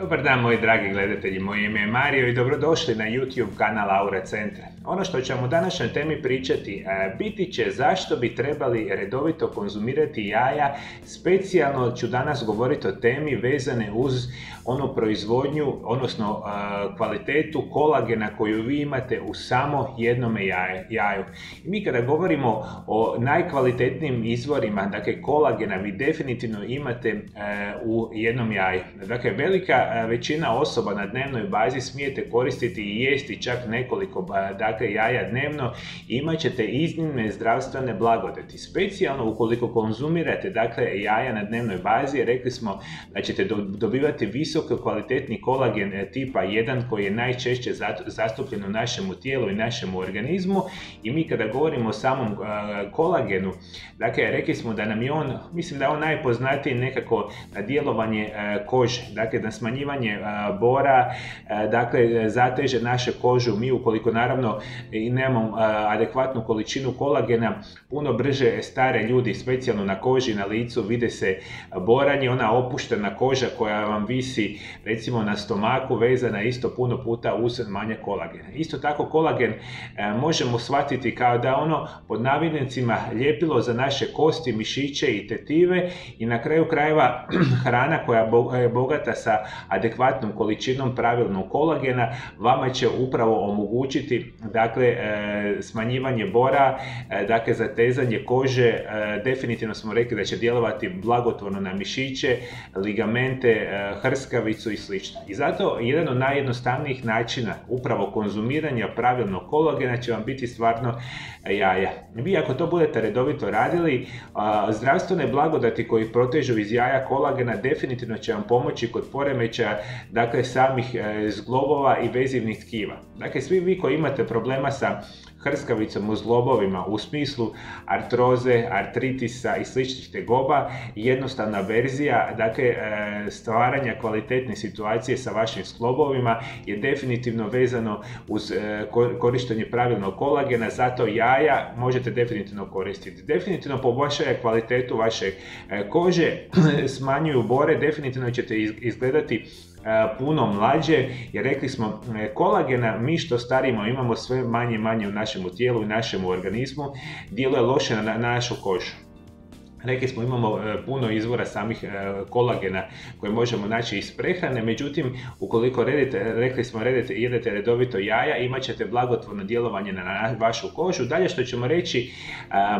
Dobar dan moji dragi gledatelji, moje ime je Mario i dobrodošli na YouTube kanal Aura Centra. Ono što ćemo u današnjoj temi pričati e, biti će zašto bi trebali redovito konzumirati jaja, specijalno ću danas govoriti o temi vezane uz onu proizvodnju, odnosno e, kvalitetu kolagena koju vi imate u samo jednome jaju. I mi kada govorimo o najkvalitetnijim izvorima, dakle kolagena, vi definitivno imate e, u jednom jaju. Dakle, velika većina osoba na dnevnoj bazi smijete koristiti i jesti čak nekoliko dakle, jaja dnevno, imat ćete iznimne zdravstvene blagodeti. Specijalno ukoliko konzumirate dakle, jaja na dnevnoj bazi, rekli smo da ćete dobivati visoko kvalitetni kolagen e, tipa 1 koji je najčešće zastupljen u našemu tijelu i našemu organizmu. I mi kada govorimo o samom kolagenu, dakle rekli smo da nam je on, mislim da je on najpoznatiji nekako na djelovanje e, kože, dakle na smanjivanje bora, dakle zateže naše kožu, mi ukoliko naravno i nemamo adekvatnu količinu kolagena, puno brže stare ljudi, specijalno na koži, na licu, vide se boranje, ona opuštena koža koja vam visi recimo na stomaku, vezana isto puno puta uz manje kolagena. Isto tako kolagen možemo shvatiti kao da ono pod navidnicima ljepilo za naše kosti, mišiće i tetive i na kraju krajeva hrana koja je bogata sa adekvatnom količinom pravilnog kolagena vama će upravo omogućiti dakle e, smanjivanje bora, e, dakle zatezanje kože, e, definitivno smo rekli da će djelovati blagotvorno na mišiće, ligamente, hrskavicu i sl. I zato jedan od najjednostavnijih načina upravo konzumiranja pravilnog kolagena će vam biti stvarno jaja. Vi ako to budete redovito radili, zdravstvene blagodati koji protežu iz jaja kolagena definitivno će vam pomoći kod poremeća dakle samih zglobova i vezivnih tkiva. Dakle, svi vi koji imate problema sa hrskavicom u zglobovima u smislu artroze, artritisa i sličnih tegoba, jednostavna verzija, dakle e, stvaranja kvalitetne situacije sa vašim zglobovima je definitivno vezano uz e, korištenje pravilnog kolagena, zato jaja možete definitivno koristiti. Definitivno poboljšaje kvalitetu vaše kože, smanjuju bore, definitivno ćete izgledati E, puno mlađe jer rekli smo e, kolagena mi što starimo imamo sve manje i manje u našem tijelu i našem organizmu djeluje loše na našu kožu. Rekli smo imamo e, puno izvora samih e, kolagena koje možemo naći iz prehrane, međutim ukoliko redite, rekli smo redite, jedete redovito jaja imat ćete blagotvorno djelovanje na vašu kožu. Dalje što ćemo reći,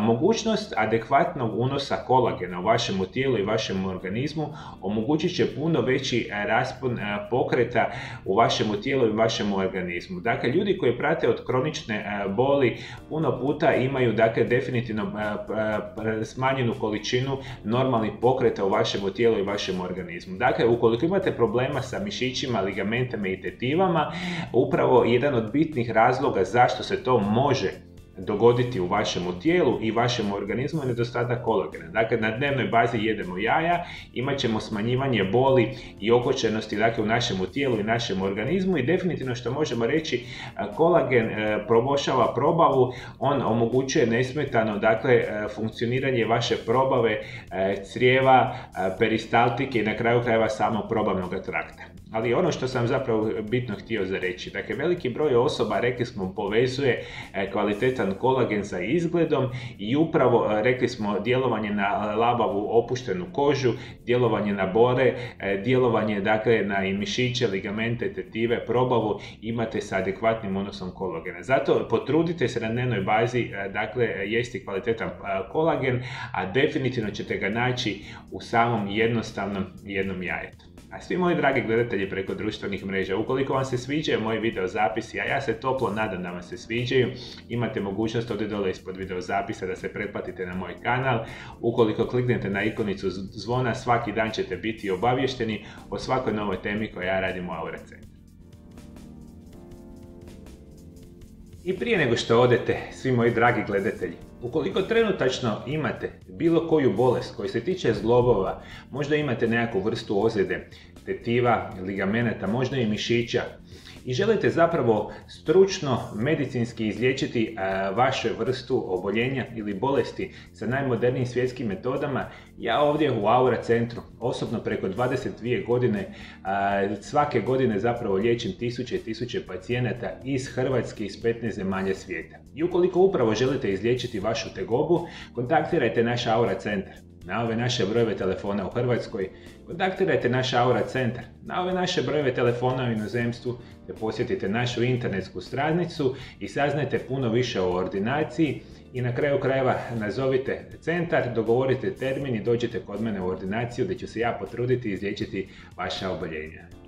mogućnost adekvatnog unosa kolagena u vašem tijelu i vašem organizmu omogućit će puno veći e, raspon pokreta u vašem tijelu i vašem organizmu. Dakle, ljudi koji prate od kronične boli puno puta imaju dakle definitivno smanjenu količinu normalnih pokreta u vašem tijelu i vašem organizmu. Dakle, ukoliko imate problema sa mišićima, ligamentama i tetivama, upravo jedan od bitnih razloga zašto se to može dogoditi u vašem tijelu i vašem organizmu je nedostatak kolagena. Dakle, na dnevnoj bazi jedemo jaja, imat ćemo smanjivanje boli i okočenosti dakle, u našem tijelu i našem organizmu i definitivno što možemo reći, kolagen e, probošava probavu, on omogućuje nesmetano dakle, e, funkcioniranje vaše probave, e, crijeva, peristaltike i na kraju krajeva samog probavnog trakta. Ali ono što sam zapravo bitno htio za reći, dakle veliki broj osoba, rekli smo, povezuje kvalitetan kolagen sa izgledom i upravo, rekli smo, djelovanje na labavu opuštenu kožu, djelovanje na bore, djelovanje dakle na mišiće, ligamente, tetive, probavu imate sa adekvatnim unosom kolagena. Zato potrudite se na dnevnoj bazi, dakle, jesti kvalitetan kolagen, a definitivno ćete ga naći u samom jednostavnom jednom jajetu. A svi moji dragi gledatelji preko društvenih mreža, ukoliko vam se sviđaju moji video zapisi, a ja se toplo nadam da vam se sviđaju, imate mogućnost ovdje dole ispod video zapisa da se pretplatite na moj kanal. Ukoliko kliknete na ikonicu zvona, svaki dan ćete biti obavješteni o svakoj novoj temi koju ja radim u Aura I prije nego što odete, svi moji dragi gledatelji, Ukoliko trenutačno imate bilo koju bolest koja se tiče zglobova, možda imate nekakvu vrstu ozljede, tetiva, ligamenata, možda i mišića i želite zapravo stručno medicinski izliječiti vašu vrstu oboljenja ili bolesti sa najmodernijim svjetskim metodama, ja ovdje u Aura centru, osobno preko 22 godine, svake godine zapravo liječim tisuće i tisuće pacijenata iz Hrvatske, iz 15 zemalja svijeta. I ukoliko upravo želite izliječiti vašu tegobu, kontaktirajte naš Aura centar na ove naše brojeve telefona u Hrvatskoj, kontaktirajte naš Aura centar, na ove naše brojeve telefona u inozemstvu, te posjetite našu internetsku stranicu i saznajte puno više o ordinaciji i na kraju krajeva nazovite centar, dogovorite termin i dođite kod mene u ordinaciju gdje ću se ja potruditi izliječiti vaša oboljenja.